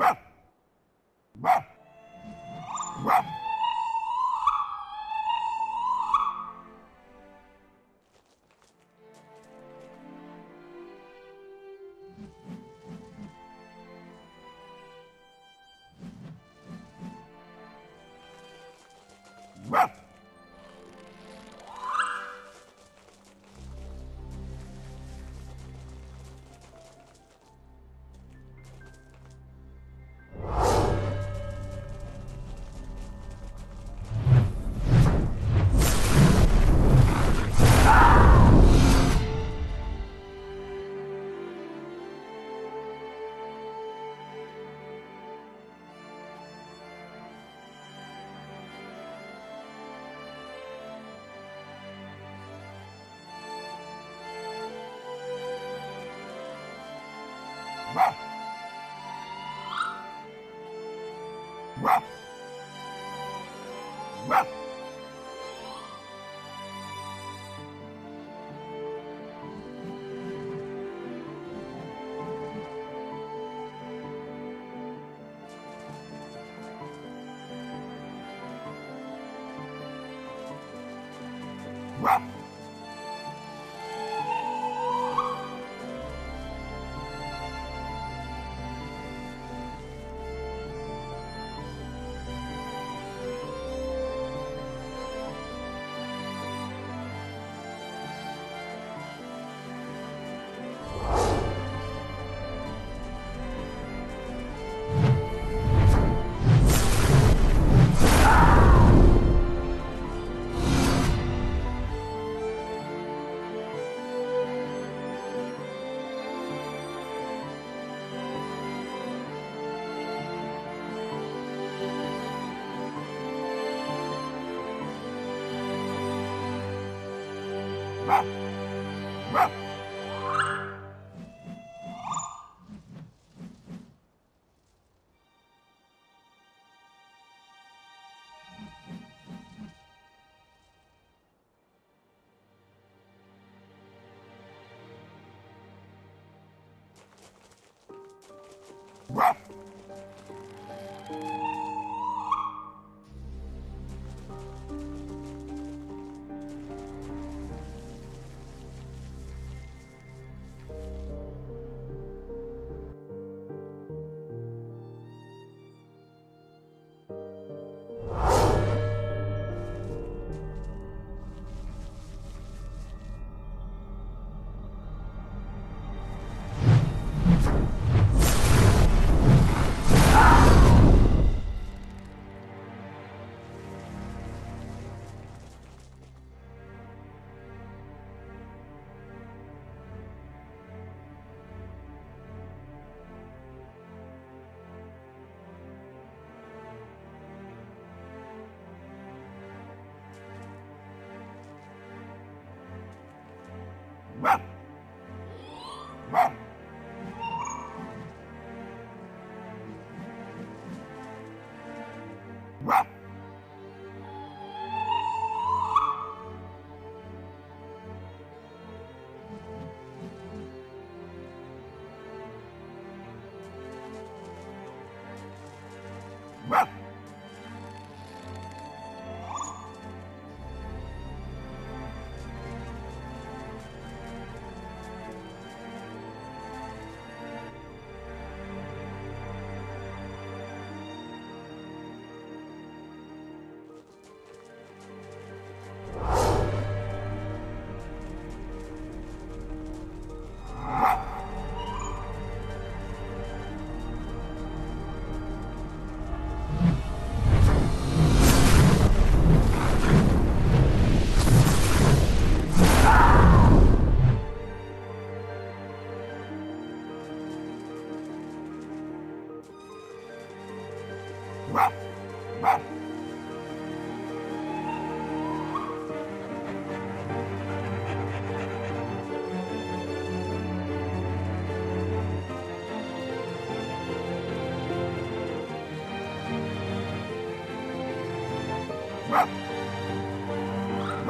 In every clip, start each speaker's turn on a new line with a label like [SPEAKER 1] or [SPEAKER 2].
[SPEAKER 1] Well, Ruff! Ruff! Ruff! Ruff!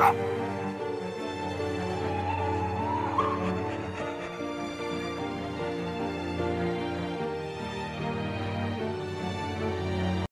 [SPEAKER 1] Wow.